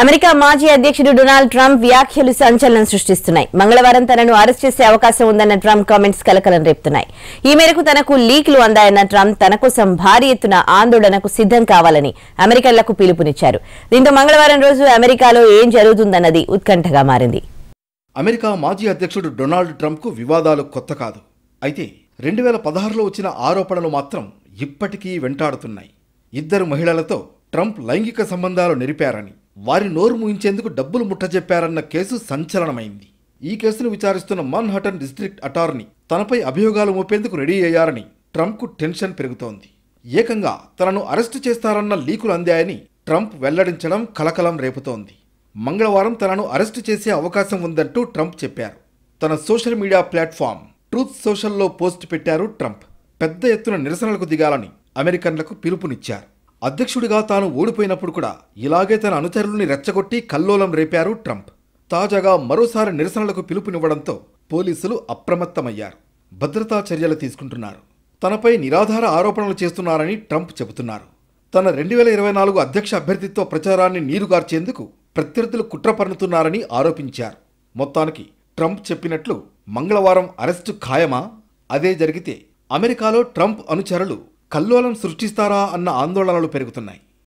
America మాజీ అధ్యక్షుడు Donald Trump వ్యాఖ్యలు సంచలనం సృష్టిస్తున్నాయి. మంగళవారం తనను అరెస్ట్ చేసే అవకాశం ఉందన్న ట్రంప్ కామెంట్స్ కలకలం రేపుతున్నాయి. ఈ మేరకు తనకు లీక్లు అందాయన్న ట్రంప్ తన కోసం భారీ ఎత్తున ఆందోళనకు సిద్ధం కావాలని అమెరికన్లకు పిలుపునిచ్చారు. దీంతో మంగళవారం రోజు అమెరికాలో ఏం జరుగుతుందన్నది ఉత్కంఠగా మారింది. అమెరికా మాజీ అధ్యక్షుడు డొనాల్డ్ ట్రంప్కు వివాదాలు కొత్త కాదు. అయితే రెండు వేల పదహారులో వచ్చిన ఆరోపణలు మాత్రం ఇప్పటికీ వెంటాడుతున్నాయి. ఇద్దరు మహిళలతో ట్రంప్ లైంగిక సంబంధాలు నెరిపారని వారి నోరు ముయించేందుకు డబ్బులు ముట్టజెప్పారన్న కేసు సంచలనమైంది. ఈ కేసును విచారిస్తున్న మన్హటన్ డిస్ట్రిక్ట్ అటార్నీ తనపై అభియోగాలు మోపేందుకు రెడీ అయ్యారని ట్రంప్కు టెన్షన్ పెరుగుతోంది. ఏకంగా తనను అరెస్టు చేస్తారన్న లీకులు అందాయని ట్రంప్ వెల్లడించడం కలకలం రేపుతోంది. మంగళవారం తనను అరెస్టు చేసే అవకాశం ఉందంటూ ట్రంప్ చెప్పారు. తన సోషల్ మీడియా ప్లాట్ఫామ్ ట్రూత్ సోషల్లో పోస్ట్ పెట్టారు ట్రంప్. పెద్ద ఎత్తున నిరసనలకు దిగాలని అమెరికన్లకు పిలుపునిచ్చారు. అధ్యక్షుడిగా తాను ఓడిపోయినప్పుడు కూడా ఇలాగే తన అనుచరుల్ని రెచ్చగొట్టి కల్లోలం రేపారు ట్రంప్. తాజాగా మరోసారి నిరసనలకు పిలుపునివ్వడంతో పోలీసులు అప్రమత్తమయ్యారు. భద్రతా చర్యలు తీసుకుంటున్నారు. తనపై నిరాధార ఆరోపణలు చేస్తున్నారని ట్రంప్ చెబుతున్నారు. తన రెండు వేల ఇరవై నాలుగు అధ్యక్ష అభ్యర్థిత్వ ప్రచారాన్ని నీరుగార్చేందుకు ప్రత్యర్థులు కుట్ర పన్నుతున్నారని ఆరోపించారు. మొత్తానికి ట్రంప్ చెప్పినట్లు మంగళవారం అరెస్టు ఖాయమా? అదే జరిగితే అమెరికాలో ట్రంప్ అనుచరులు కల్లోలం సృష్టిస్తారా అన్న ఆందోళనలు పెరుగుతున్నాయి.